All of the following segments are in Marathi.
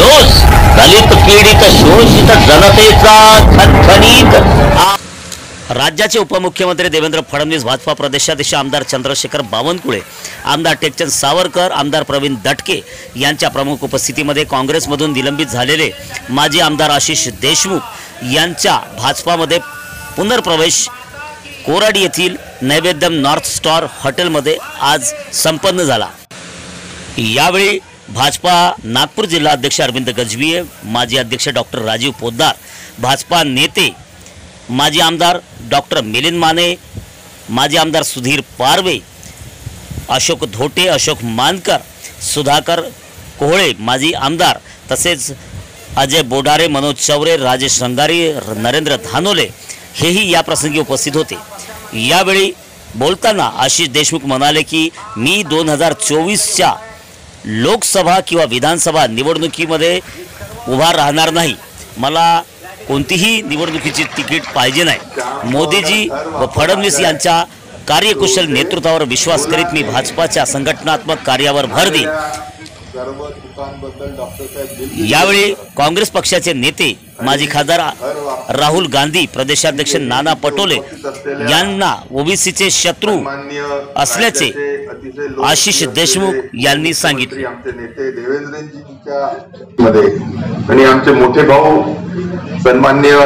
न्यूज दलित पीडित शोषित जनतेचा खणखणीत. राज्याचे उपमुख्यमंत्री देवेंद्र फडणवीस भाजपा प्रदेशाध्यक्ष आमदार चंद्रशेखर बावनकुळे आमदार टेकचंद सावरकर आमदार प्रवीण दटके यांच्या प्रमुख उपस्थितीमध्ये काँग्रेसमधून निलंबित झालेले माजी आमदार आशिष देशमुख यांच्या भाजपामध्ये पुनर्प्रवेश कोराड येथील नैवेद्यम नॉर्थ स्टार हॉटेलमध्ये आज संपन्न झाला. यावेळी भाजपा नागपूर जिल्हा अध्यक्ष अरविंद गजभिये माजी अध्यक्ष डॉक्टर राजीव पोद्दार भाजपा नेते माजी आमदार डॉक्टर मिलिंद माने माजी आमदार सुधीर पारवे अशोक धोटे अशोक मानकर सुधाकर कोहळे माजी आमदार तसेच अजय बोडारे मनोज चौरे राजेश रंगारी नरेंद्र धानोले हेही या प्रसंगी उपस्थित होते. यावेळी बोलताना आशिष देशमुख म्हणाले की मी दोन हजार चोवीसच्या लोकसभा किंवा विधानसभा निवडणुकीमध्ये उभा राहणार नाही. मला कोणतीही निवडणुकीची तिकीट पाहिजे नाही. मोदीजी व फडणवीस यांच्या कार्यकुशल नेतृत्वावर विश्वास करीत मी भाजपाच्या संघटनात्मक कार्यावर भर देईन. यावेळी काँग्रेस पक्षाचे नेते माजी खासदार राहुल गांधी प्रदेशाध्यक्ष नाना पटोले यांना ओबीसीचे शत्रू असल्याचे आशिष देशमुख यांनी सांगितले. आमचे नेते देवेंद्रजींच्या मध्ये आणि आमचे मोठे भाऊ सन्मान्य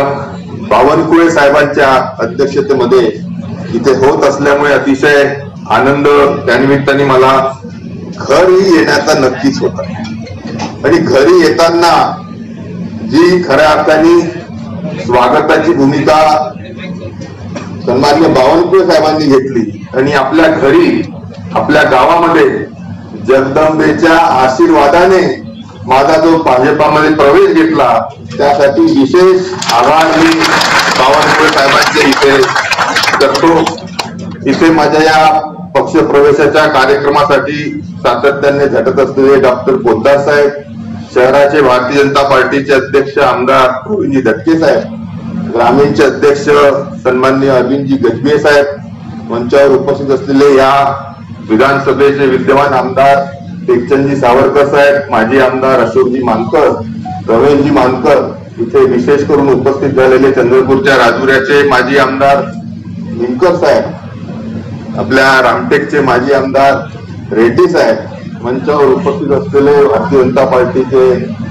बावनकुळे साहेबांच्या अध्यक्षतेमध्ये इथे होत असल्यामुळे अतिशय आनंद त्यानिमित्ताने मला घरी येण्याचा नक्कीच होता आणि घरी येताना जी खऱ्या अर्थाने स्वागताची भूमिका सन्मान्य बावनकुळे साहेबांनी घेतली आणि आपल्या घरी आपल्या गावामध्ये जगदंबेच्या आशीर्वादाने माझा जो भाजपामध्ये प्रवेश घेतला त्यासाठी विशेष आभार मी बावनकुळे साहेबांचे इथे करतो. इथे माझ्या या पक्ष प्रवेशाच्या कार्यक्रमासाठी सातत्याने झटत असलेले डॉक्टर पोद्दार साहेब शहराचे भारतीय जनता पार्टीचे अध्यक्ष आमदार गोविंदजी धटके साहेब ग्रामीणचे अध्यक्ष सन्मान्य अरविंदजी गजबे साहेब मंचावर उपस्थित असलेले या विधानसभेचे विद्यमान आमदार टेकचंदजी सावरकर साहेब माजी आमदार अशोकजी मानकर रमेशजी मानकर इथे विशेष करून उपस्थित झालेले चंद्रपूरच्या राजुऱ्याचे माजी आमदार निमकर साहेब आपल्या रामटेकचे माजी आमदार रेड्डी साहेब मंचावर उपस्थित असलेले भारतीय जनता पार्टीचे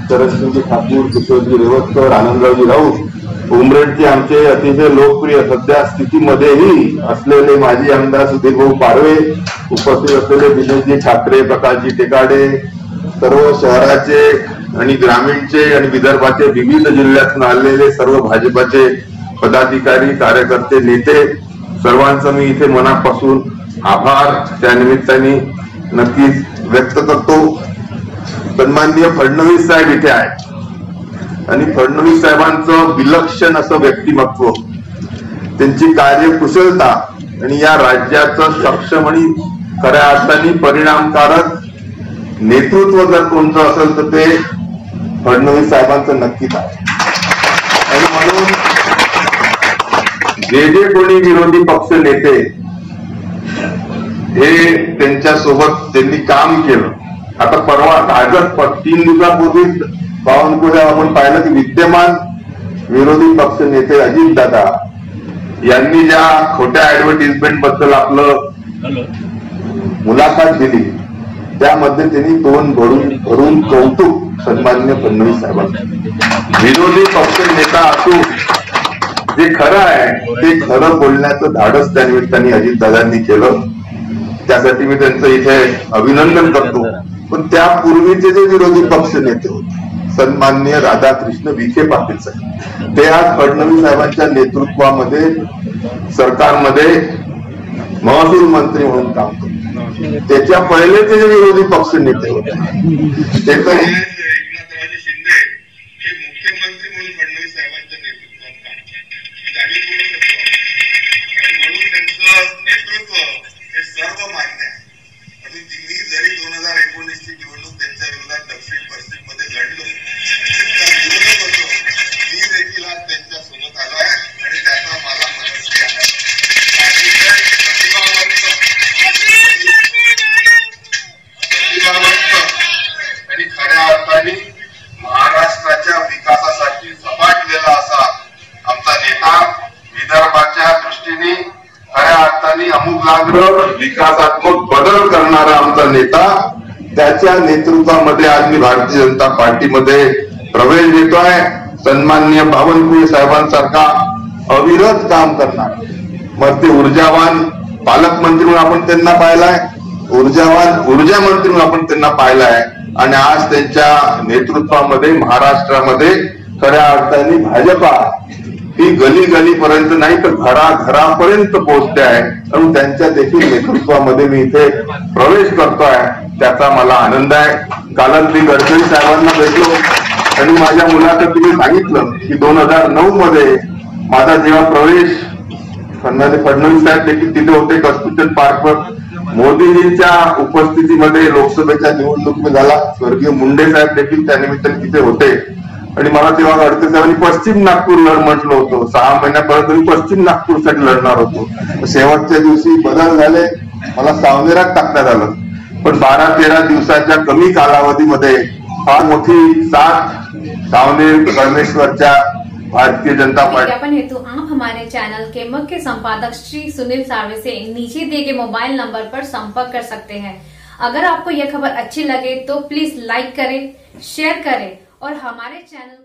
चरणसिंहजी ठाकूर किशोरजी रेवतकर आनंदरावजी राऊत उमरेडचे आमचे अतिशय लोकप्रिय सध्या स्थितीमध्येही असलेले माजी आमदार सुधीरभाऊ पारवे उपस्थित असलेले दिनेशजी ठाकरे प्रकाशजी टेकाडे सर्व शहराचे आणि ग्रामीणचे आणि विदर्भाचे विविध जिल्ह्यातून आलेले सर्व भाजपाचे पदाधिकारी कार्यकर्ते नेते सर्वांचं मी इथे मनापासून आभार. त्या निमित्ताने नक्कीच व्यक्त करतो. सन्माननीय फडणवीस साहेब इथे आहेत. आणि फडणवीस साहेबांचं विलक्षण असं व्यक्तिमत्व. त्यांची कार्यकुशलता आणि या राज्याचं सक्षम आणि खऱ्या अर्थाने परिणामकारक नेतृत्व जर कोणतं असेल तर ते फडणवीस साहेबांचं नक्कीच आहे. आणि म्हणून जे जे कोणी विरोधी पक्ष नेते हे त्यांच्यासोबत त्यांनी काम केलं. आता परवा कागद तीन दिवसापूर्वी बावनकुळे आपण पाहिलं की विद्यमान विरोधी पक्ष नेते अजित दादा यांनी ज्या खोट्या ऍडव्हर्टिजमेंटबद्दल आपलं मुलाखत दिली त्यामध्ये त्यांनी तोंड भरून भरून कौतुक सन्मान्य फडणवीस साहेबांचं. विरोधी पक्ष नेता असून जे खरं आहे ते खरं बोलण्याचं धाडस त्या निमित्ताने अजितदादांनी केलं. त्यासाठी मी त्यांचं इथे अभिनंदन करतो. पण त्यापूर्वीचे जे विरोधी पक्ष नेते होते सन्मान्य राधाकृष्ण विखे पाटील साहेब ते आज फडणवीस साहेबांच्या नेतृत्वामध्ये सरकारमध्ये महसूल मंत्री म्हणून काम करतो त्याच्या पहिलेचे जे विरोधी पक्ष नेते होते. ते तर हे एकनाथराजे शिंदे हे मुख्यमंत्री म्हणून ठिकाणी अमुक लागलं विकासात्मक बदल करणारा आमचा नेता त्याच्या नेतृत्वामध्ये आज मी भारतीय जनता पार्टीमध्ये प्रवेश देतोय सन्माननीय बावनकुळे साहेबांसारखा अविरत काम करणार. मग ते ऊर्जावान पालकमंत्री म्हणून आपण त्यांना पाहिलाय. ऊर्जावान ऊर्जा मंत्री म्हणून आपण त्यांना पाहिलाय. आणि आज त्यांच्या नेतृत्वामध्ये महाराष्ट्रामध्ये खऱ्या अर्थाने भाजपा ही गली गलीपर्यंत नाही तर घरा घरापर्यंत पोहोचते आहे. म्हणून त्यांच्या देखील नेतृत्वामध्ये मी इथे प्रवेश करतोय. त्याचा मला आनंद आहे. कालच मी गडकरी साहेबांना भेटलो. आणि माझ्या मुलाखतीत तुम्ही सांगितलं की दोन हजार नऊ मध्ये माझा जेव्हा प्रवेश फडणवीस फडणवीस साहेब देखील तिथे होते कस्तुरचंद पार्कवर. मोदीजींच्या उपस्थितीमध्ये लोकसभेच्या निवडणूक झाला. स्वर्गीय मुंडे साहेब देखील त्यानिमित्ताने तिथे होते. आणि मला तेव्हा गडकरी साहेबांनी पश्चिम नागपूर लढ म्हटलं होतं. सहा महिन्यापर्यंत मी पश्चिम नागपूरसाठी लढणार होतो. शेवटच्या दिवशी बदल झाले मला सावनेरात टाकण्यात आलं. पण बारा तेरा दिवसाच्या कमी कालावधीमध्ये फार मोठी साथ सावनेर परमेश्वरच्या भारतीय जनता पार्टी हेतु आप हमारे चैनल के मुख्य संपादक श्री सुनील सावे से नीचे दिए गए मोबाइल नंबर पर संपर्क कर सकते हैं। अगर आपको यह खबर अच्छी लगे तो प्लीज लाइक करें शेयर करें। और हमारे चैनल